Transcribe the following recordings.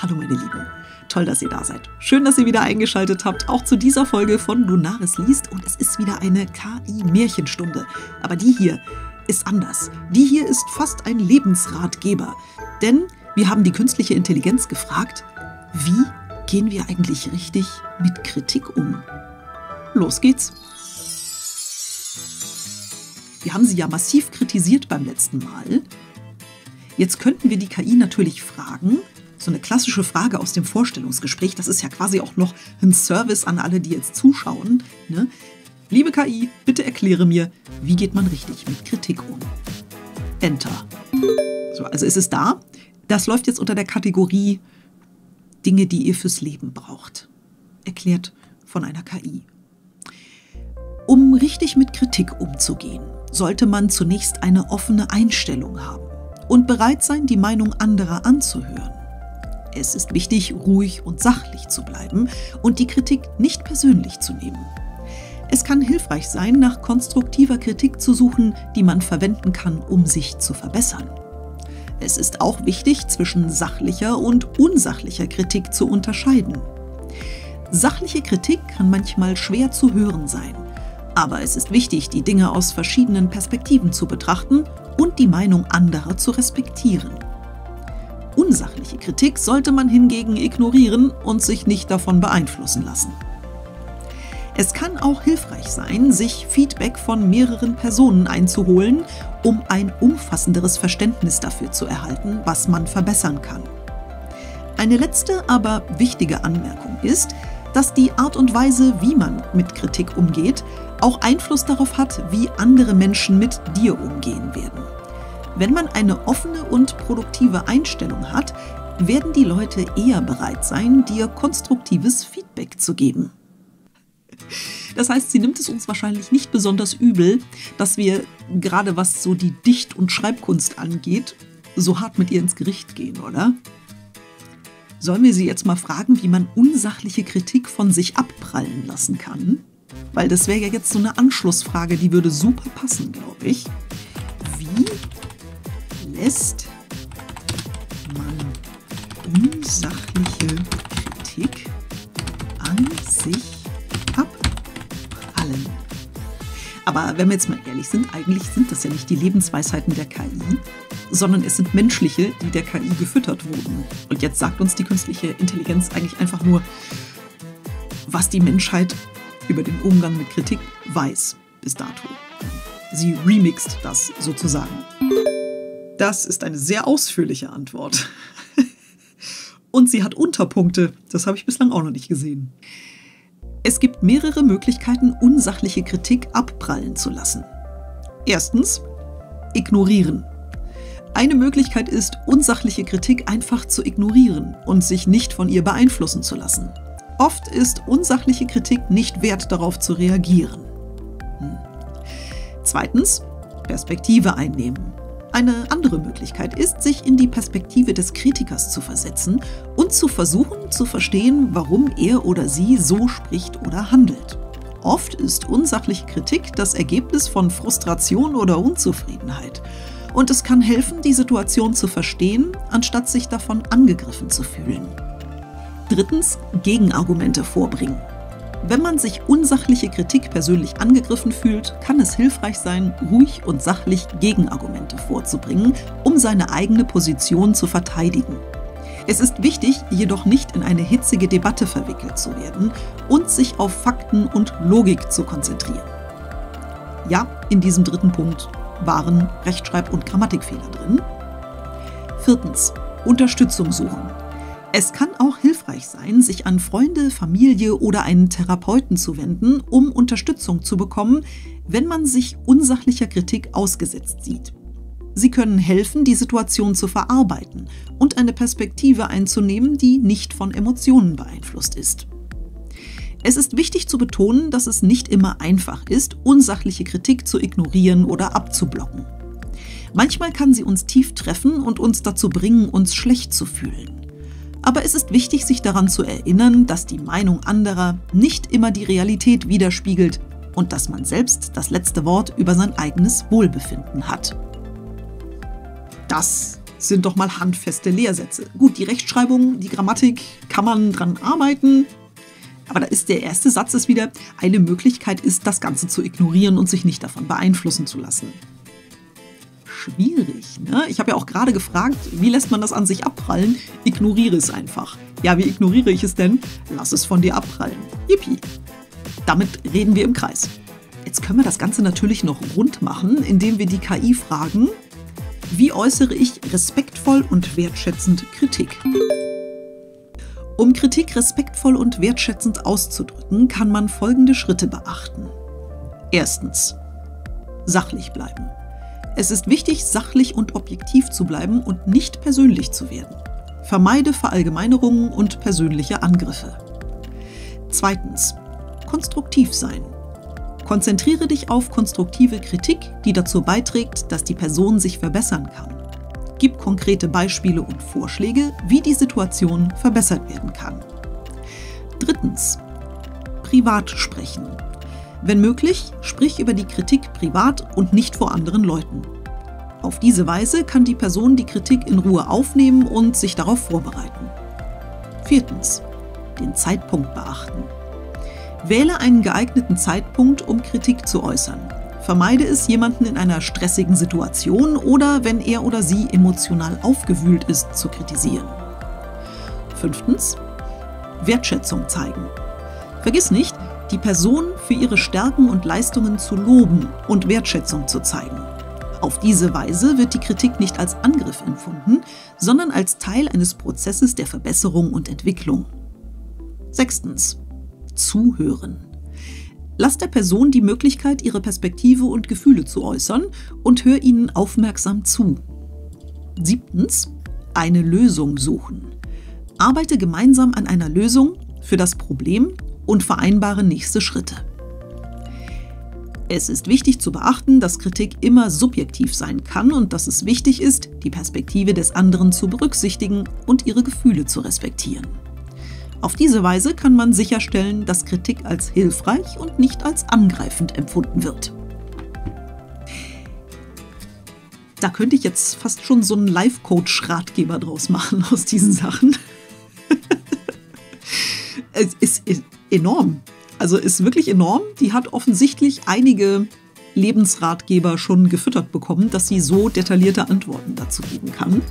Hallo meine Lieben. Toll, dass ihr da seid. Schön, dass ihr wieder eingeschaltet habt, auch zu dieser Folge von Lunaris liest. Und es ist wieder eine KI-Märchenstunde. Aber die hier ist anders. Die hier ist fast ein Lebensratgeber. Denn wir haben die künstliche Intelligenz gefragt, wie gehen wir eigentlich richtig mit Kritik um? Los geht's. Wir haben sie ja massiv kritisiert beim letzten Mal. Jetzt könnten wir die KI natürlich fragen, so eine klassische Frage aus dem Vorstellungsgespräch, das ist ja quasi auch noch ein Service an alle, die jetzt zuschauen. Ne? Liebe KI, bitte erkläre mir, wie geht man richtig mit Kritik um? Enter. So, also ist es da. Das läuft jetzt unter der Kategorie Dinge, die ihr fürs Leben braucht. Erklärt von einer KI. Um richtig mit Kritik umzugehen, sollte man zunächst eine offene Einstellung haben und bereit sein, die Meinung anderer anzuhören. Es ist wichtig, ruhig und sachlich zu bleiben und die Kritik nicht persönlich zu nehmen. Es kann hilfreich sein, nach konstruktiver Kritik zu suchen, die man verwenden kann, um sich zu verbessern. Es ist auch wichtig, zwischen sachlicher und unsachlicher Kritik zu unterscheiden. Sachliche Kritik kann manchmal schwer zu hören sein, aber es ist wichtig, die Dinge aus verschiedenen Perspektiven zu betrachten und die Meinung anderer zu respektieren. Unsachliche Kritik sollte man hingegen ignorieren und sich nicht davon beeinflussen lassen. Es kann auch hilfreich sein, sich Feedback von mehreren Personen einzuholen, um ein umfassenderes Verständnis dafür zu erhalten, was man verbessern kann. Eine letzte, aber wichtige Anmerkung ist, dass die Art und Weise, wie man mit Kritik umgeht, auch Einfluss darauf hat, wie andere Menschen mit dir umgehen werden. Wenn man eine offene und produktive Einstellung hat, werden die Leute eher bereit sein, dir konstruktives Feedback zu geben. Das heißt, sie nimmt es uns wahrscheinlich nicht besonders übel, dass wir, gerade was so die Dicht- und Schreibkunst angeht, so hart mit ihr ins Gericht gehen, oder? Sollen wir sie jetzt mal fragen, wie man unsachliche Kritik von sich abprallen lassen kann? Weil das wäre ja jetzt so eine Anschlussfrage, die würde super passen, glaube ich. Lässt man unsachliche Kritik an sich abprallen. Aber wenn wir jetzt mal ehrlich sind, eigentlich sind das ja nicht die Lebensweisheiten der KI, sondern es sind menschliche, die der KI gefüttert wurden. Und jetzt sagt uns die künstliche Intelligenz eigentlich einfach nur, was die Menschheit über den Umgang mit Kritik weiß bis dato. Sie remixt das sozusagen. Das ist eine sehr ausführliche Antwort. Und sie hat Unterpunkte. Das habe ich bislang auch noch nicht gesehen. Es gibt mehrere Möglichkeiten, unsachliche Kritik abprallen zu lassen. Erstens, ignorieren. Eine Möglichkeit ist, unsachliche Kritik einfach zu ignorieren und sich nicht von ihr beeinflussen zu lassen. Oft ist unsachliche Kritik nicht wert, darauf zu reagieren. Hm. Zweitens, Perspektive einnehmen. Eine andere Möglichkeit ist, sich in die Perspektive des Kritikers zu versetzen und zu versuchen zu verstehen, warum er oder sie so spricht oder handelt. Oft ist unsachliche Kritik das Ergebnis von Frustration oder Unzufriedenheit. Und es kann helfen, die Situation zu verstehen, anstatt sich davon angegriffen zu fühlen. Drittens, Gegenargumente vorbringen. Wenn man sich unsachliche Kritik persönlich angegriffen fühlt, kann es hilfreich sein, ruhig und sachlich Gegenargumente vorzubringen, um seine eigene Position zu verteidigen. Es ist wichtig, jedoch nicht in eine hitzige Debatte verwickelt zu werden und sich auf Fakten und Logik zu konzentrieren. Ja, in diesem dritten Punkt waren Rechtschreib- und Grammatikfehler drin. Viertens, Unterstützung suchen. Es kann auch hilfreich sein, sich an Freunde, Familie oder einen Therapeuten zu wenden, um Unterstützung zu bekommen, wenn man sich unsachlicher Kritik ausgesetzt sieht. Sie können helfen, die Situation zu verarbeiten und eine Perspektive einzunehmen, die nicht von Emotionen beeinflusst ist. Es ist wichtig zu betonen, dass es nicht immer einfach ist, unsachliche Kritik zu ignorieren oder abzublocken. Manchmal kann sie uns tief treffen und uns dazu bringen, uns schlecht zu fühlen. Aber es ist wichtig, sich daran zu erinnern, dass die Meinung anderer nicht immer die Realität widerspiegelt und dass man selbst das letzte Wort über sein eigenes Wohlbefinden hat. Das sind doch mal handfeste Lehrsätze. Gut, die Rechtschreibung, die Grammatik kann man dran arbeiten. Aber da ist der erste Satz ist wieder, eine Möglichkeit ist, das Ganze zu ignorieren und sich nicht davon beeinflussen zu lassen. Schwierig, ne? Ich habe ja auch gerade gefragt, wie lässt man das an sich abprallen? Ignoriere es einfach. Ja, wie ignoriere ich es denn? Lass es von dir abprallen. Yippie. Damit reden wir im Kreis. Jetzt können wir das Ganze natürlich noch rund machen, indem wir die KI fragen, wie äußere ich respektvoll und wertschätzend Kritik? Um Kritik respektvoll und wertschätzend auszudrücken, kann man folgende Schritte beachten. Erstens. Sachlich bleiben. Es ist wichtig, sachlich und objektiv zu bleiben und nicht persönlich zu werden. Vermeide Verallgemeinerungen und persönliche Angriffe. Zweitens. Konstruktiv sein. Konzentriere dich auf konstruktive Kritik, die dazu beiträgt, dass die Person sich verbessern kann. Gib konkrete Beispiele und Vorschläge, wie die Situation verbessert werden kann. Drittens. Privat sprechen. Wenn möglich, sprich über die Kritik privat und nicht vor anderen Leuten. Auf diese Weise kann die Person die Kritik in Ruhe aufnehmen und sich darauf vorbereiten. Viertens. Den Zeitpunkt beachten. Wähle einen geeigneten Zeitpunkt, um Kritik zu äußern. Vermeide es, jemanden in einer stressigen Situation oder wenn er oder sie emotional aufgewühlt ist, zu kritisieren. Fünftens. Wertschätzung zeigen. Vergiss nicht, die Person für ihre Stärken und Leistungen zu loben und Wertschätzung zu zeigen. Auf diese Weise wird die Kritik nicht als Angriff empfunden, sondern als Teil eines Prozesses der Verbesserung und Entwicklung. Sechstens zuhören. Lass der Person die Möglichkeit, ihre Perspektive und Gefühle zu äußern und hör ihnen aufmerksam zu. Siebtens, eine Lösung suchen. Arbeite gemeinsam an einer Lösung für das Problem und vereinbare nächste Schritte. Es ist wichtig zu beachten, dass Kritik immer subjektiv sein kann und dass es wichtig ist, die Perspektive des anderen zu berücksichtigen und ihre Gefühle zu respektieren. Auf diese Weise kann man sicherstellen, dass Kritik als hilfreich und nicht als angreifend empfunden wird. Da könnte ich jetzt fast schon so einen Life-Coach-Ratgeber draus machen aus diesen Sachen. es ist enorm. Also ist wirklich enorm. Die hat offensichtlich einige Lebensratgeber schon gefüttert bekommen, dass sie so detaillierte Antworten dazu geben kann.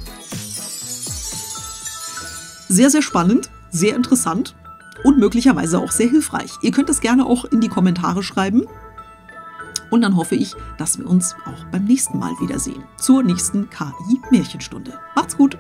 Sehr, sehr spannend sehr interessant und möglicherweise auch sehr hilfreich. Ihr könnt es gerne auch in die Kommentare schreiben. Und dann hoffe ich, dass wir uns auch beim nächsten Mal wiedersehen. Zur nächsten KI-Märchenstunde. Macht's gut!